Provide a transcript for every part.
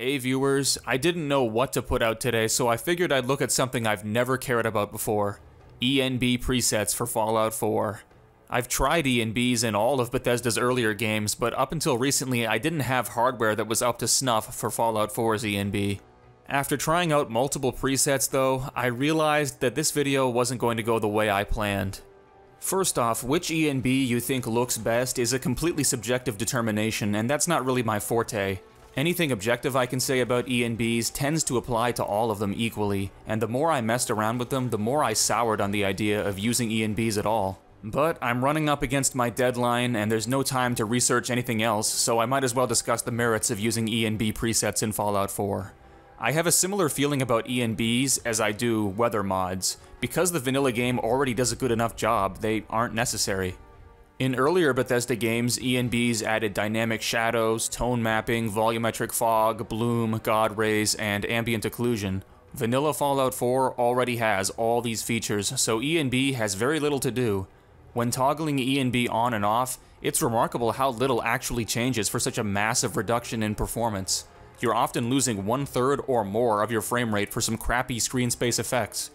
Hey viewers, I didn't know what to put out today, so I figured I'd look at something I've never cared about before. ENB presets for Fallout 4. I've tried ENBs in all of Bethesda's earlier games, but up until recently I didn't have hardware that was up to snuff for Fallout 4's ENB. After trying out multiple presets though, I realized that this video wasn't going to go the way I planned. First off, which ENB you think looks best is a completely subjective determination, and that's not really my forte. Anything objective I can say about ENBs tends to apply to all of them equally, and the more I messed around with them, the more I soured on the idea of using ENBs at all. But I'm running up against my deadline, and there's no time to research anything else, so I might as well discuss the merits of using ENB presets in Fallout 4. I have a similar feeling about ENBs as I do weather mods. Because the vanilla game already does a good enough job, they aren't necessary. In earlier Bethesda games, ENBs added dynamic shadows, tone mapping, volumetric fog, bloom, god rays, and ambient occlusion. Vanilla Fallout 4 already has all these features, so ENB has very little to do. When toggling ENB on and off, it's remarkable how little actually changes for such a massive reduction in performance you're often losing one third or more of your frame rate for some crappy screen space effects.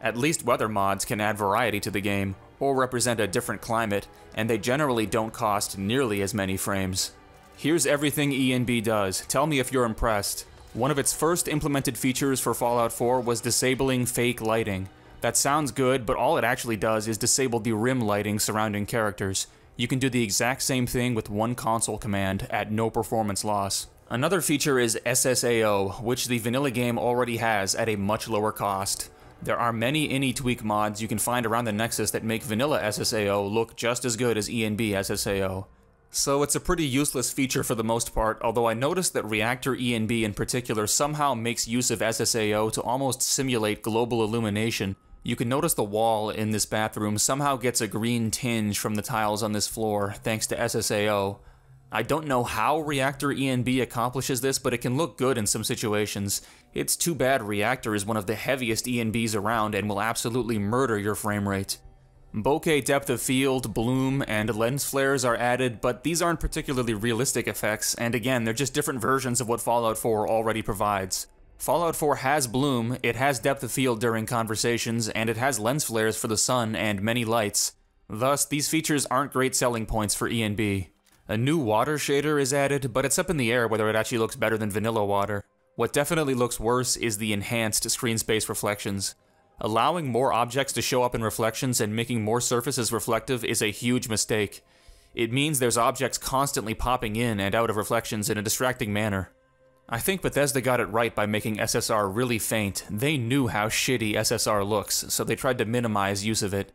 At least weather mods can add variety to the game, or represent a different climate, and they generally don't cost nearly as many frames. Here's everything ENB does, tell me if you're impressed. One of its first implemented features for Fallout 4 was disabling fake lighting. That sounds good, but all it actually does is disable the rim lighting surrounding characters. You can do the exact same thing with one console command at no performance loss. Another feature is SSAO, which the vanilla game already has at a much lower cost. There are many INI tweak mods you can find around the Nexus that make vanilla SSAO look just as good as ENB SSAO. So it's a pretty useless feature for the most part, although I noticed that Reactor ENB in particular somehow makes use of SSAO to almost simulate global illumination. You can notice the wall in this bathroom somehow gets a green tinge from the tiles on this floor, thanks to SSAO. I don't know how Reactor ENB accomplishes this, but it can look good in some situations. It's too bad Reactor is one of the heaviest ENBs around and will absolutely murder your frame rate. Bokeh depth of field, bloom, and lens flares are added, but these aren't particularly realistic effects, and again, they're just different versions of what Fallout 4 already provides. Fallout 4 has bloom, it has depth of field during conversations, and it has lens flares for the sun and many lights. Thus, these features aren't great selling points for ENB. A new water shader is added, but it's up in the air whether it actually looks better than vanilla water. What definitely looks worse is the enhanced screen space reflections. Allowing more objects to show up in reflections and making more surfaces reflective is a huge mistake. It means there's objects constantly popping in and out of reflections in a distracting manner. I think Bethesda got it right by making SSR really faint. They knew how shitty SSR looks, so they tried to minimize use of it.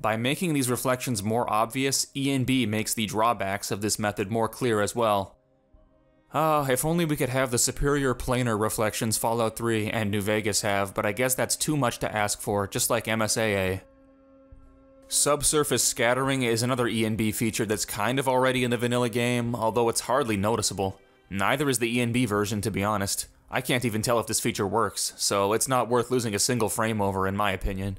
By making these reflections more obvious, ENB makes the drawbacks of this method more clear as well. Ah, if only we could have the superior planar reflections Fallout 3 and New Vegas have, but I guess that's too much to ask for, just like MSAA. Subsurface scattering is another ENB feature that's kind of already in the vanilla game, although it's hardly noticeable. Neither is the ENB version, to be honest. I can't even tell if this feature works, so it's not worth losing a single frame over in my opinion.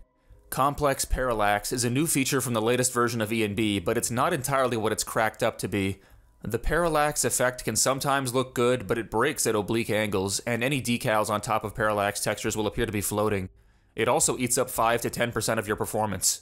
Complex Parallax is a new feature from the latest version of ENB, but it's not entirely what it's cracked up to be. The parallax effect can sometimes look good, but it breaks at oblique angles, and any decals on top of parallax textures will appear to be floating. It also eats up 5 to 10% of your performance.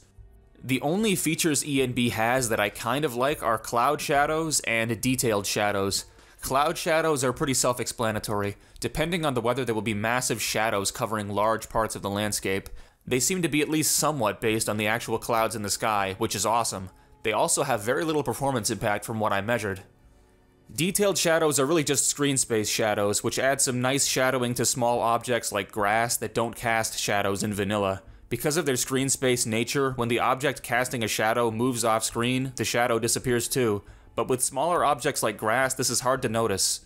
The only features ENB has that I kind of like are cloud shadows and detailed shadows. Cloud shadows are pretty self-explanatory. Depending on the weather, there will be massive shadows covering large parts of the landscape. They seem to be at least somewhat based on the actual clouds in the sky, which is awesome. They also have very little performance impact from what I measured. Detailed shadows are really just screen space shadows, which add some nice shadowing to small objects like grass that don't cast shadows in vanilla. Because of their screen space nature, when the object casting a shadow moves off screen, the shadow disappears too, but with smaller objects like grass, this is hard to notice.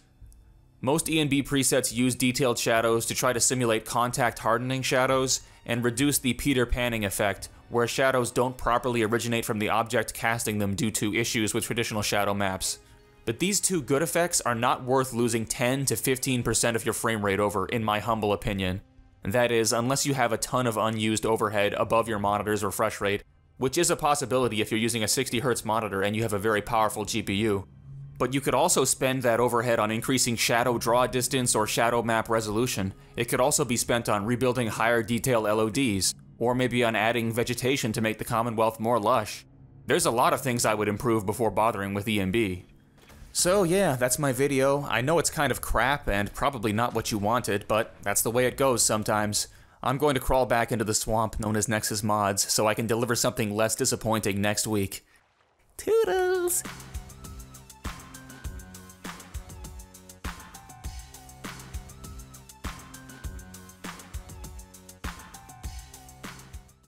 Most ENB presets use detailed shadows to try to simulate contact hardening shadows and reduce the Peter Panning effect, where shadows don't properly originate from the object casting them due to issues with traditional shadow maps. But these two good effects are not worth losing 10 to 15% of your frame rate over, in my humble opinion. That is, unless you have a ton of unused overhead above your monitor's refresh rate, which is a possibility if you're using a 60Hz monitor and you have a very powerful GPU. But you could also spend that overhead on increasing shadow draw distance or shadow map resolution. It could also be spent on rebuilding higher detail LODs, or maybe on adding vegetation to make the Commonwealth more lush. There's a lot of things I would improve before bothering with ENB. So yeah, that's my video. I know it's kind of crap and probably not what you wanted, but that's the way it goes sometimes. I'm going to crawl back into the swamp known as Nexus Mods so I can deliver something less disappointing next week. Toodles!